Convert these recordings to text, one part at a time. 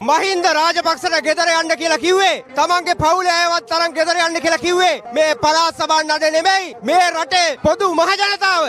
මහින්ද රාජපක්ෂට ගෙදර යන්න කියලා කිව්වේ. තමන්ගේ පවුල ඇයවත් තරම් ගෙදර යන්න කියලා කිව්වේ. මේ පළාත් සභා නඩ නෙමෙයි මේ රටේ පොදු මහජනතාව.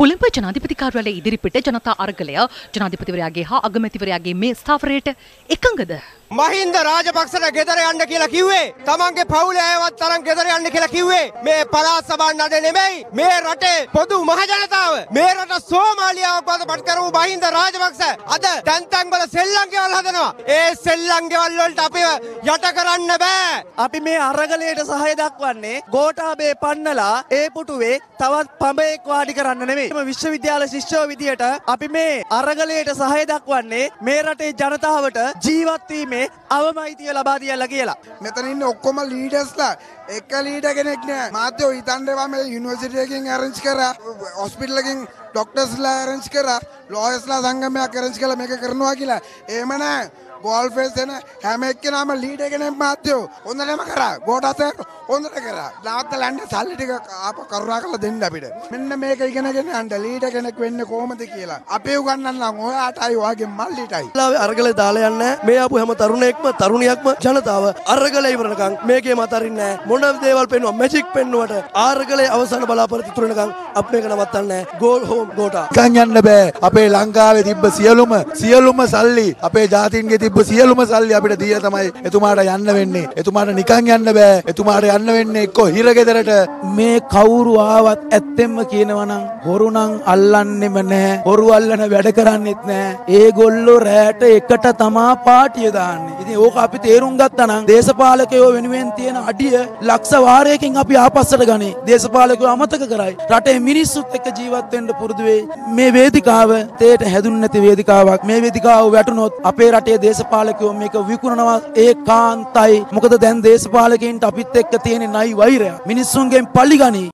කොළඹ ජනාධිපති කාර්යාලය ඉදිරිපිට ජනතා අරගලය ජනාධිපතිවරයාගේ හා අගමැතිවරයාගේ මේ ස්ථාවරයට එකඟද. මහින්ද රාජපක්ෂට ගෙදර යන්න කියලා කිව්වේ. තමන්ගේ පවුල ඇයවත් තරම් ගෙදර යන්න කියලා කිව්වේ. මේ පළාත් සභා නඩ නෙමෙයි මේ රටේ පොදු මහජනතාව. මේ රට සෝමාලියාවක් බවට පත් කරපු මහින්ද රාජපක්ෂ අද තැන් තැන් වල සෙල්ලම් ගෙවල් හදනවා. ඒ සෙල්ලම් ගෙවල් වලට අපිව යට කරන්න බෑ. අපි මේ අරගලයට සහය දක්වන්නේ ගෝඨාභය පන්නලා ඒ පුටුවේ තවත් පඹයෙක් වාඩි කරන්න නෙමෙයි. මේ විශ්වවිද්‍යාල ශිෂ්‍යයෝ විදියට අපි මේ අරගලයට සහය දක්වන්නේ මේ රටේ ජනතාවට ජීවත් වීමේ අවමයිතිය ලබා දීලා කියලා. මෙතන ඉන්න ඔක්කොම ලීඩර්ස්ලා එක ලීඩ කෙනෙක් නෑ මාත්‍යෝ හිතන්නවා මේ යුනිවර්සිටි එකකින් arrange කරා හොස්පිටල් එකකින් ඩොක්ටර්ස්ලා arrange කරා ලෝයර්ස්ලා සංගමයක් arrange කළා මේක කරනවා කියලා. එහෙම නෑ ගෝල් ෆේස් එන හැම එක්කෙනාම ලීඩර් කෙනෙක් මාත්‍යෝ හොඳටම කරා. ගෝඨාසය හොඳට කරා. නාවත්ත ලැන්ඩ් සල්ලි ටික ආපහු කරුණා කරලා දෙන්න අපිට. මෙන්න මේක ඉගෙනගෙන යන්න ලීඩර් කෙනෙක් වෙන්නේ කොහොමද කියලා. අපි උගන්වන්නම් ඔයාටයි ඔයාගේ මල්ලිටයි. අරගල දාලා යන්න. මේ ආපු හැම තරුණයෙක්ම තරුණියක්ම ජනතාව අරගල ඉවරනකම් මේකේ මතරින්නේ මොන දේවල් පෙන්වුවා? මැජික් පෙන්නුවට ආරගලේ අවසාන බලාපොරොත්තු තුරනකම් අප මේක නවත්තන්නේ ගෝල් හෝම් ගෝටා නිකන් යන්න බෑ. අපේ ලංකාවේ තිබ්බ සියලුම සියලුම සල්ලි අපේ ජාතීන්ගේ තිබ්බ සියලුම සල්ලි අපිට දීලා තමයි එතුමාට යන්න වෙන්නේ. එතුමාට නිකන් යන්න බෑ. එතුමාට යන්න වෙන්නේ එක්ක හිරගෙදරට? මේ කවුරු ආවත් ඇත්තෙන්ම කියනවනම් හොරුනම් අල්ලන්නෙම නැහැ. හොරු අල්ලන වැඩ කරන්නෙත් නැහැ. ඒගොල්ලෝ රැට එකට තමා පාටිය දාන්නේ. ඉතින් ඕක අපි තේරුම් ගත්තා නම් දේශපාලකයෝ වෙනුවෙන් තියෙන අඩිය ලක්ෂ වාරයකින් අපි ආපස්සට ගනි. දේශපාලකයෝ අමතක කරයි. රටේ මිනිස්සුත් එක්ක ජීවත් වෙන්න පුරුදු වෙයි. මේ වේදිකාව තේට හැදුන්නේ නැති වේදිකාවක්. මේ වේදිකාව වැටුනොත් අපේ රටේ දේශපාලකයෝ මේක විකුණනවා ඒකාන්තයි. මොකද දැන් දේශපාලකයින්ට අපිත් එක්ක තියෙන නයි වෛරය මිනිස්සුන්ගෙන් පලිගනි.